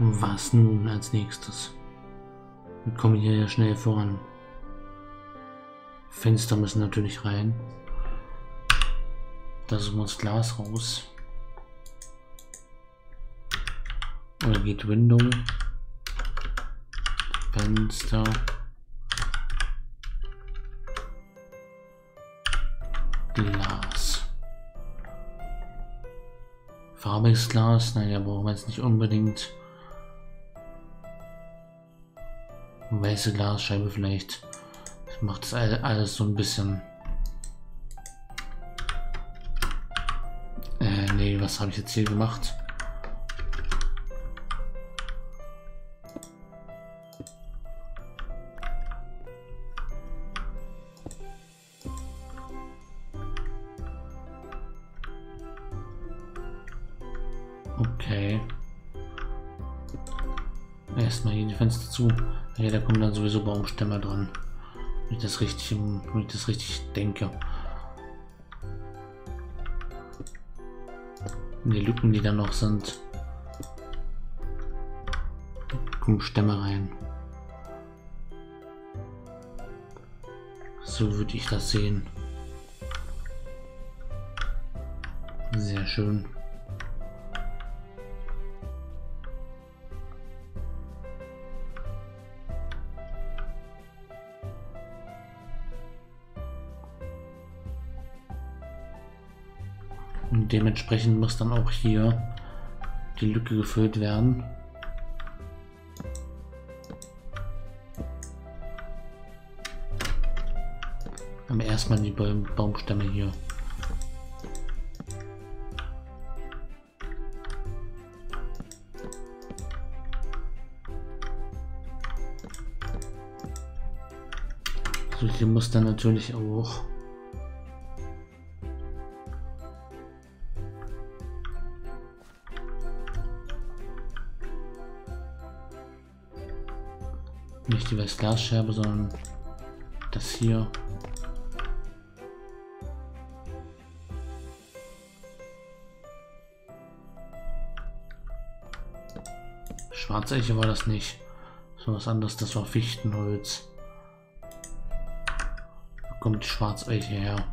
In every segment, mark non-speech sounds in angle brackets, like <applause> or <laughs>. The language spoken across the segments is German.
Was nun als nächstes? Wir kommen hier ja schnell voran. Fenster müssen natürlich rein. Da suchen wir uns Glas raus. Oder geht Window. Fenster. Glas. Farbiges Glas, naja, brauchen wir jetzt nicht unbedingt. Weiße Glasscheibe vielleicht. Das macht das alles so ein bisschen. Äh, nee, was habe ich jetzt hier gemacht? Erstmal hier die Fenster zu. Ja, da kommen dann sowieso Baumstämme dran. Wenn ich das richtig, wenn ich das richtig denke. Die Lücken, die da noch sind, kommen Stämme rein. So würde ich das sehen. Sehr schön. Und dementsprechend muss dann auch hier die Lücke gefüllt werden. Aber erstmal die Baumstämme hier. So, hier muss dann natürlich auch Nicht die Glasscheibe, sondern das hier. Schwarzeiche war das nicht. So was anderes, das war Fichtenholz. Da kommt Schwarzeiche her.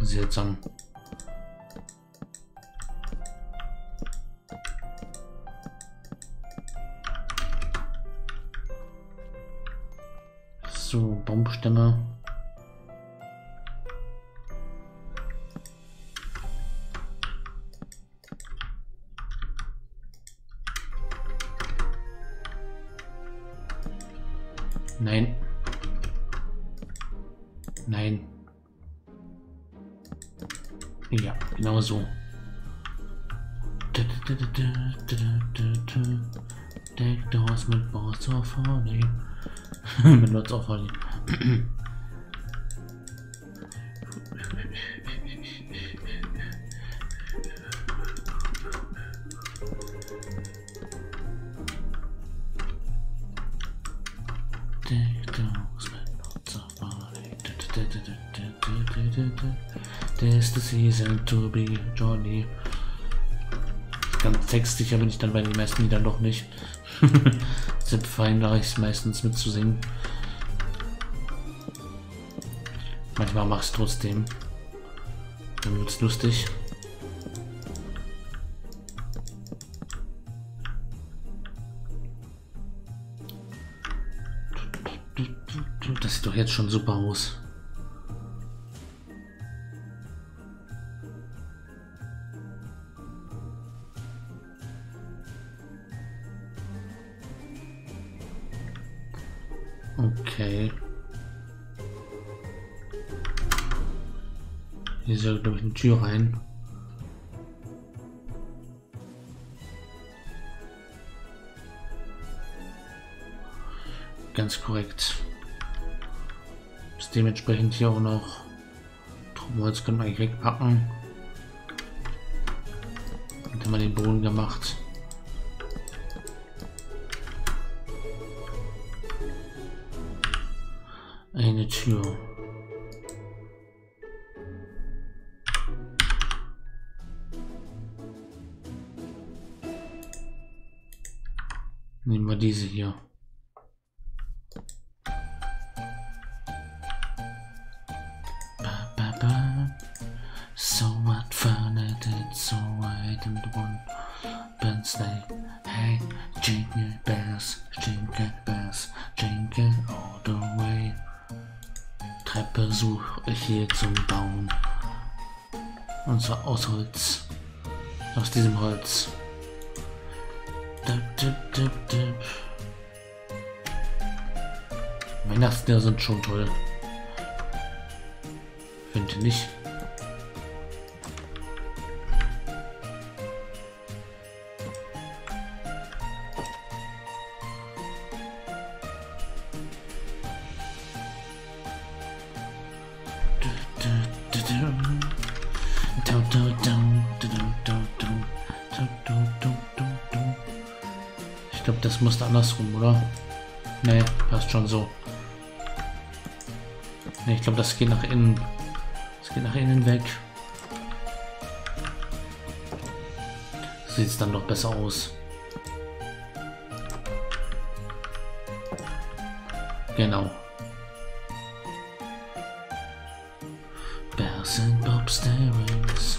Seltsam. So, Baumstämme. Nein. Nein. Ja, genau so. Deck the horse mit Boss of Honey. Mit Lords of Honey. This the season to be jolly. Ganz textsicher bin ich dann bei den meisten Liedern doch nicht. <laughs> Deshalb verhindere ich es meistens mitzusingen. Manchmal mach es trotzdem. Dann wird es lustig. Das sieht doch jetzt schon super aus. Okay. Hier soll, glaube ich, eine Tür rein. Ganz korrekt. Ist dementsprechend hier auch noch Truppenholz können wir eigentlich wegpacken. Dann haben wir den Boden gemacht. Eine Tür. Nehmen wir diese hier. Ba, ba, ba. So what fun it is, so I didn't want Wednesday. Hey, zum Bauen. Und zwar aus Holz. Aus diesem Holz. Dip, dip, dip, dip. Weihnachtslieder sind schon toll. Finde nicht. Das musste andersrum, oder? Nee, passt schon so. Nee, ich glaube, das geht nach innen. Das geht nach innen weg. Sieht es dann doch besser aus. Genau. Bells and rings.